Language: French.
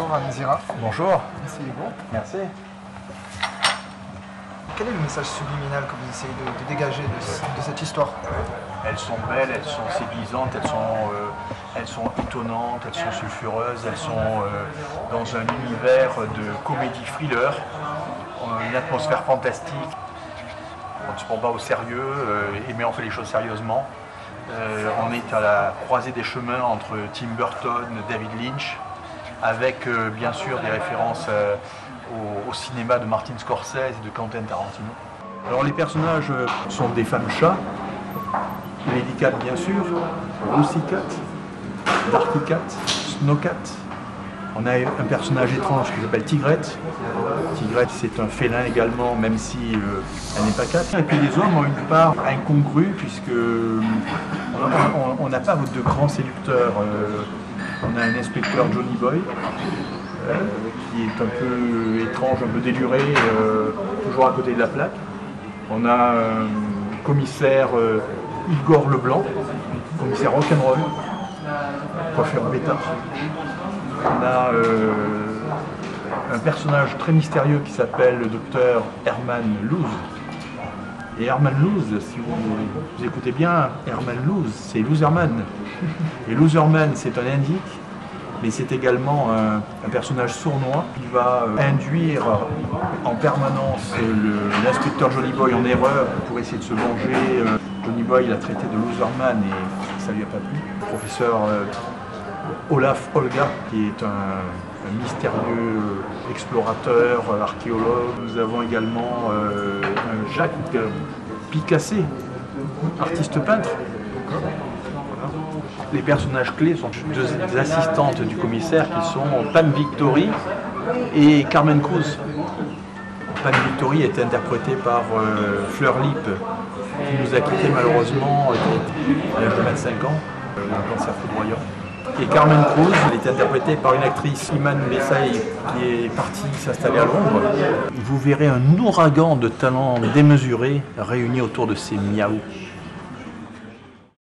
bonjour Anne Zira. Bonjour. Merci Hugo. Merci. Quel est le message subliminal que vous essayez de, de dégager de, de, cette histoire? Elles sont belles, elles sont séduisantes, elles sont, euh, elles sont étonnantes, elles sont sulfureuses, elles sont euh, dans un univers de comédie thriller, une atmosphère fantastique. On ne se prend pas au sérieux, euh, mais on fait les choses sérieusement. On est à la croisée des chemins entre Tim Burton, David Lynch, avec euh, bien sûr des références euh, au, cinéma de Martin Scorsese et de Quentin Tarantino. Alors les personnages sont des femmes chats, Lady Cat bien sûr, Lucy Cat, Darky Cat, Snowcat. On a un personnage étrange qui s'appelle Tigrette. Tigrette c'est un félin également, même si euh, elle n'est pas cat. Et puis les hommes ont une part incongrue puisque on n'a pas de grands séducteurs. Euh, on a un inspecteur Johnny Boy, euh, qui est un peu étrange, un peu déluré, euh, toujours à côté de la plaque. On a un commissaire euh, Igor Leblanc, commissaire rock'n'roll, coiffeur bêta. On a un personnage très mystérieux qui s'appelle le docteur Herman Luz. Et Herman Luz, si vous, vous, écoutez bien, Herman Luz, c'est Loserman. Et Loserman, c'est un indique, mais c'est également un, personnage sournois qui va euh, induire en permanence l'inspecteur Johnny Boy en erreur pour essayer de se venger. Euh, Johnny Boy l'a traité de Loserman et ça lui a pas plu. Professeur euh, Olaf Olga, qui est un, mystérieux explorateur, archéologue. Nous avons également euh, Jacques Picassé, artiste peintre. Les personnages clés sont deux assistantes du commissaire qui sont Pam Victory et Carmen Cruz. Pam Victory est interprétée par euh, Fleur Lip, qui nous a quittés malheureusement à l'âge de 25 ans, euh, un cancer. Et Carmen Cruz, elle est interprétée par une actrice, Iman Bessaï, qui est partie s'installer à Londres. Vous verrez un ouragan de talents démesurés réunis autour de ces miaou.